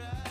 try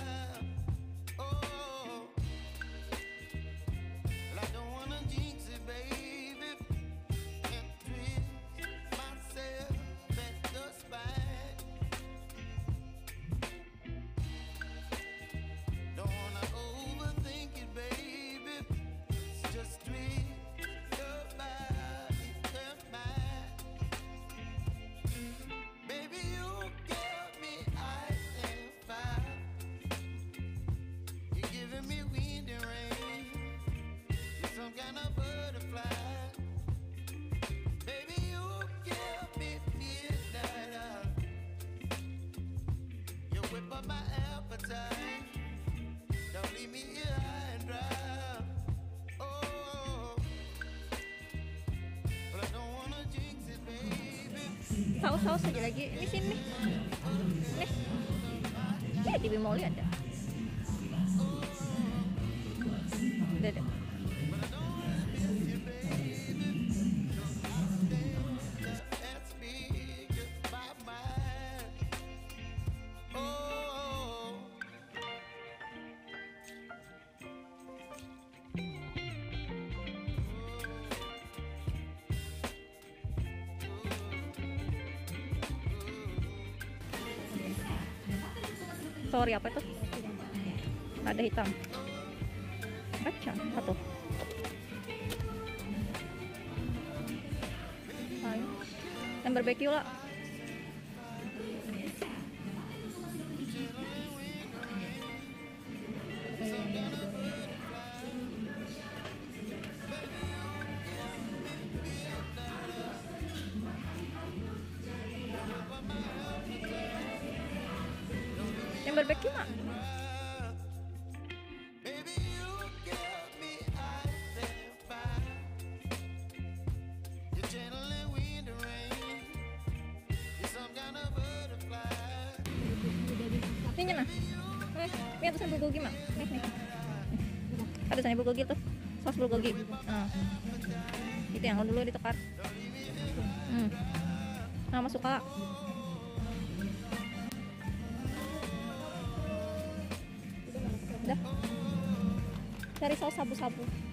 saus saus aja lagi ini sini. Nih. Nih di Bimoli ada sorry apa itu? Ada hitam. Kaca satu. Yang barbecue lah Ini ini bulgogi mak. Nih. Ada sana bulgogi tuh. Sos bulgogi. Nah. Itu yang dulu ditekar. Hmm. Nah, masuk Cari saus sabu-sabu.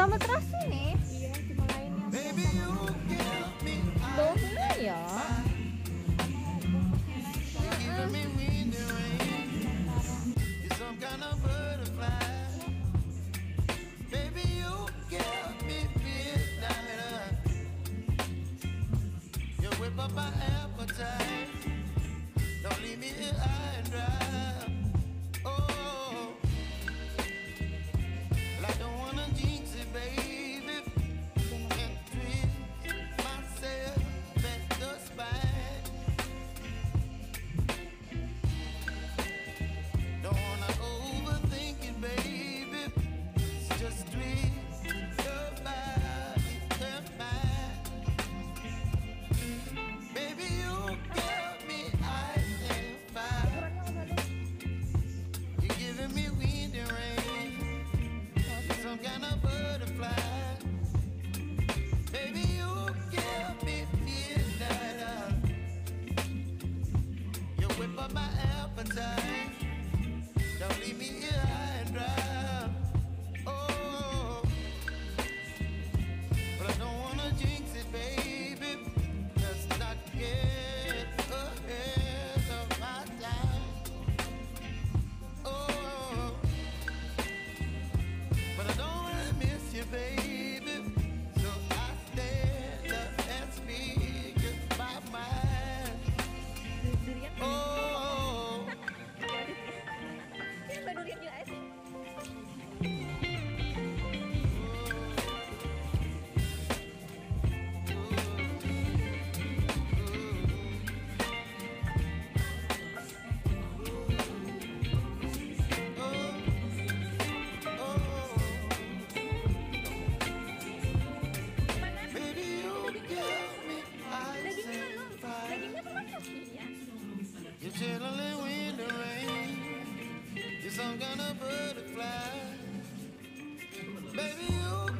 100 метрах?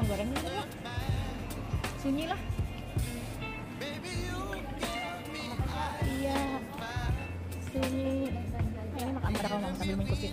makan goreng itu lah sunyi lah iya. Sunyi ini makan berapa makan minggu sih